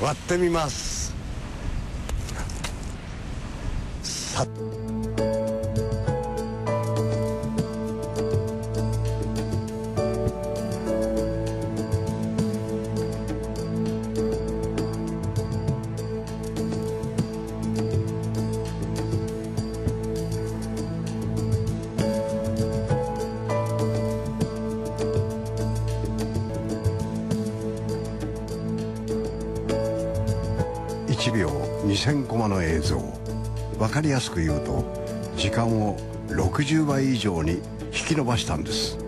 割ってみます。さっ1秒2000コマの映像分かりやすく言うと時間を60倍以上に引き伸ばしたんです。